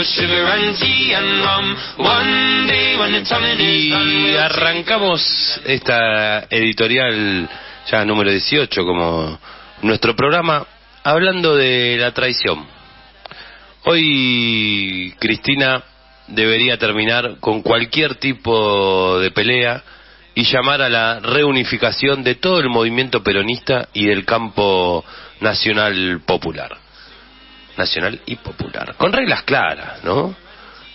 have sugar and tea and rum. One day when the tonguing is done, Y arrancamos esta editorial ya número 18 como nuestro programa hablando de la traición. Hoy Cristina debería terminar con cualquier tipo de pelea y llamar a la reunificación de todo el movimiento peronista y del campo nacional popular. Nacional y popular. Con reglas claras, ¿no?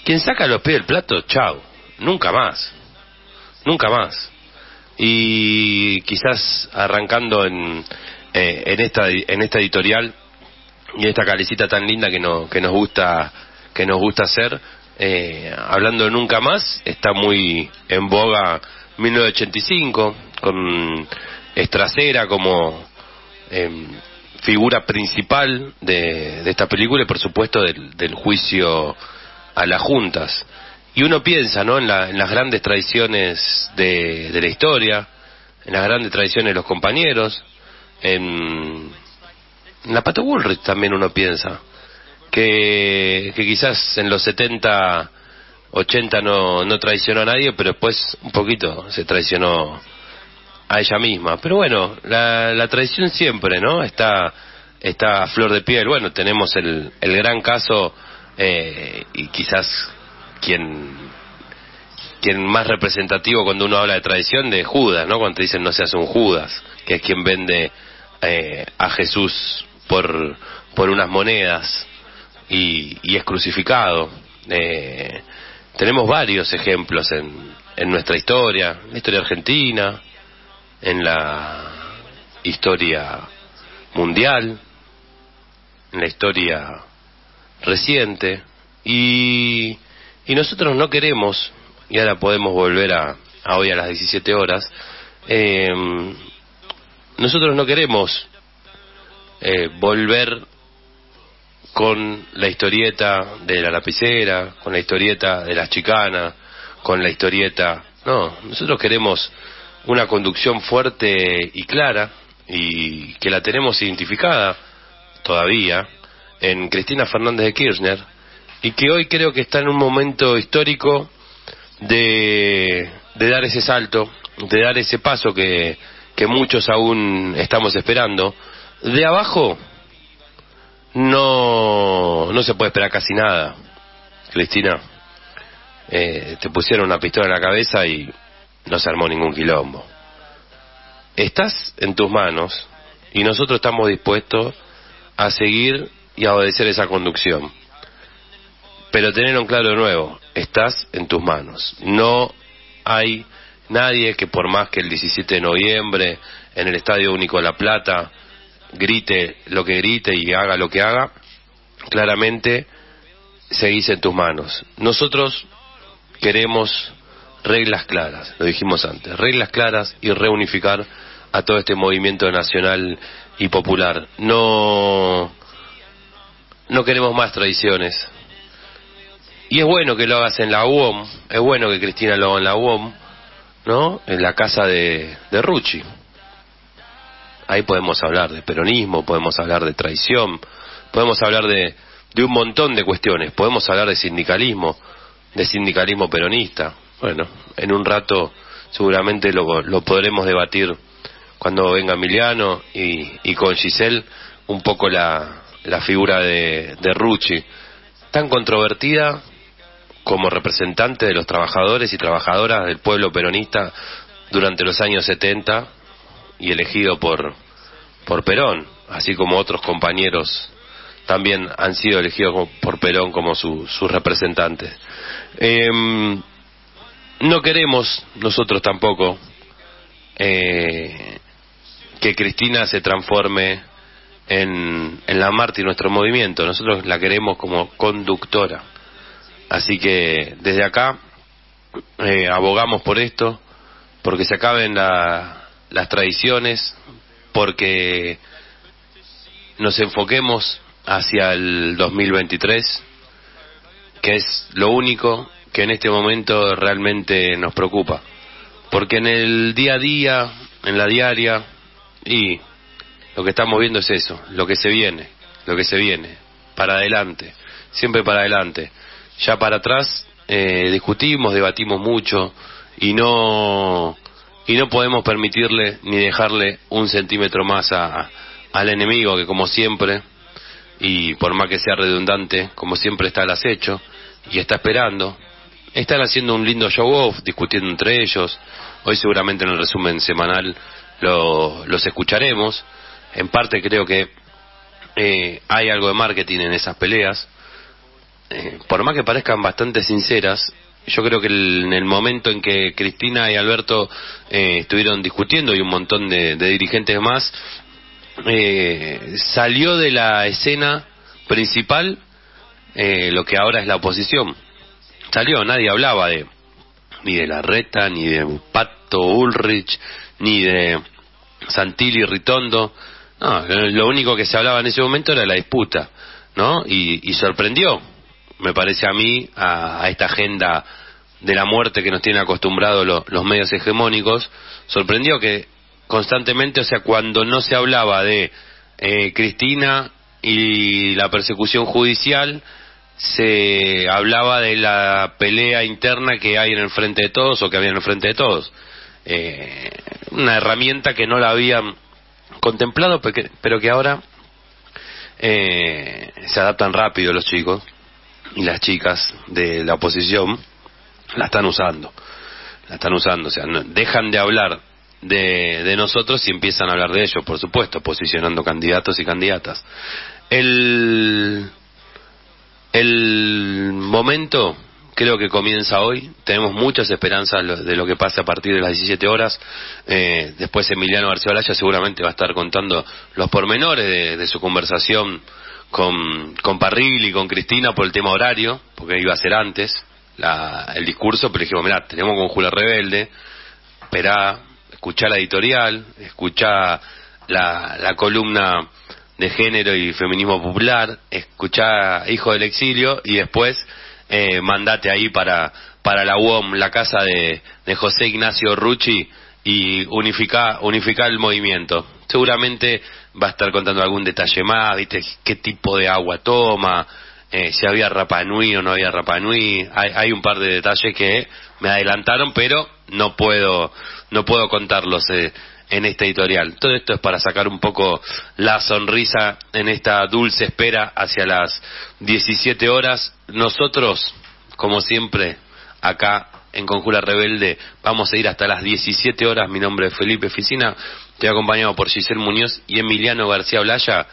Quien saca los pies del plato, chao. Nunca más. Nunca más. Y quizás arrancando en, eh, en, esta, en esta editorial y esta calecita tan linda que, no, que nos gusta que nos gusta hacer, eh, hablando nunca más, está muy en boga 1985 con Estracera como em, figura principal de, esta película y por supuesto del, del juicio a las juntas. Y uno piensa ¿no? en, la- en las grandes tradiciones de, de la historia, en las grandes tradiciones de los compañeros, en, en la Pato Bullrich también uno piensa, que, que quizás en los 70, 80 no, no traicionó a nadie, pero después un poquito se traicionó a ella misma. Pero bueno, la, la traición siempre, ¿no? Está, está a flor de piel. Bueno, tenemos el, el gran caso eh, y quizás quien más representativo cuando uno habla de traición de Judas, ¿no? Cuando te dicen no seas un Judas, que es quien vende eh, a Jesús por por unas monedas y, y es crucificado. Eh, tenemos varios ejemplos en, en nuestra historia, en la historia argentina, en la historia mundial, en la historia reciente, y, y nosotros no queremos, y ahora podemos volver a, a hoy a las 17 horas, eh, nosotros no queremos eh, volver con la historieta de la lapicera, con la historieta de las chicanas, con la historieta... No, nosotros queremos una conducción fuerte y clara y que la tenemos identificada todavía en Cristina Fernández de Kirchner y que hoy creo que está en un momento histórico de, de dar ese salto, de dar ese paso que, que muchos aún estamos esperando. De abajo no, no se puede esperar casi nada, Cristina. Eh, te pusieron una pistola en la cabeza y no se armó ningún quilombo. Estás en tus manos y nosotros estamos dispuestos a seguir y a obedecer esa conducción. Pero tener un claro de nuevo, estás en tus manos. No hay nadie que por más que el 17 de noviembre en el Estadio Único de La Plata grite lo que grite y haga lo que haga, claramente seguís en tus manos. Nosotros queremos reglas claras, lo dijimos antes, reglas claras y reunificar a todo este movimiento nacional y popular. No, no queremos más tradiciones. Y es bueno que lo hagas en la UOM, es bueno que Cristina lo haga en la UOM, ¿no? En la casa de, de Rucci. Ahí podemos hablar de peronismo, podemos hablar de traición, podemos hablar de, de un montón de cuestiones, podemos hablar de sindicalismo, de sindicalismo peronista. Bueno, en un rato seguramente lo, podremos debatir cuando venga Emiliano y, y con Giselle un poco la, la figura de, de Rucci, tan controvertida como representante de los trabajadores y trabajadoras del pueblo peronista durante los años 70 y elegido por, por Perón, así como otros compañeros también han sido elegidos por Perón como su- sus representantes. Em, no queremos nosotros tampoco eh, que Cristina se transforme en, la mártir de nuestro movimiento. Nosotros la queremos como conductora. Así que desde acá eh, abogamos por esto, porque se acaben la- las tradiciones, porque nos enfoquemos hacia el 2023, que es lo único que en este momento realmente nos preocupa. Porque en el día a día, en la diaria, y lo que estamos viendo es eso, lo que se viene, lo que se viene, para adelante, siempre para adelante. ya para atrás eh, discutimos, debatimos mucho y no y no podemos permitirle ni dejarle un centímetro más a, al enemigo que como siempre y por más que sea redundante como siempre está al acecho y está esperando están haciendo un lindo show off discutiendo entre ellos. Hoy seguramente en el resumen semanal lo, los escucharemos. En parte creo que eh, hay algo de marketing en esas peleas. Eh, por más que parezcan bastante sinceras yo creo que en el momento en que Cristina y Alberto eh, estuvieron discutiendo y un montón de, dirigentes más, eh, salió de la escena principal lo que ahora es la oposición. Salió, nadie hablaba de ni de la reta, ni de Pato Ulrich, ni de Santilli Ritondo. No, lo único que se hablaba en ese momento era la disputa, ¿no? Y, y sorprendió me parece a mí, a, esta agenda de la muerte que nos tienen acostumbrados los medios hegemónicos, sorprendió que constantemente, o sea, cuando no se hablaba de eh, Cristina y la persecución judicial, se hablaba de la pelea interna que hay en el frente de todos o que había en el frente de todos. Eh, una herramienta que no la habían contemplado, pero que ahora eh, se adaptan rápido los chicos y las chicas de la oposición la están usando. La están usando, o sea, dejan de hablar de, de nosotros y empiezan a hablar de ellos, por supuesto, posicionando candidatos y candidatas. El, el momento creo que comienza hoy. Tenemos muchas esperanzas de lo que pase a partir de las 17 horas. Eh, después Emiliano García Olaya seguramente va a estar contando los pormenores de, su conversación con, con Parril y con Cristina por el tema horario, porque iba a ser antes la, el discurso, pero dijimos, mira, tenemos con Julia Rebelde, esperá, escuchá la editorial, escuchá la, la columna de género y feminismo popular, escuchá Hijo del Exilio y después eh, mandate ahí para, para la UOM, la casa de, de José Ignacio Rucci y unificar unificar el movimiento. Seguramente va a estar contando algún detalle más, ¿viste? ¿Qué tipo de agua toma? Eh, si había Rapanui o no había Rapanui. Hay, hay un par de detalles que me adelantaron, pero no puedo, no puedo contarlos eh, en esta editorial. Todo esto es para sacar un poco la sonrisa en esta dulce espera hacia las 17 horas. Nosotros, como siempre, acá en Conjura Rebelde. Vamos a ir hasta las 17 horas. Mi nombre es Felipe Ficina. Estoy acompañado por Giselle Muñoz y Emiliano García Blaya,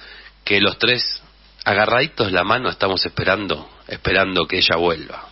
que los tres, agarraditos la mano, estamos esperando, esperando que ella vuelva.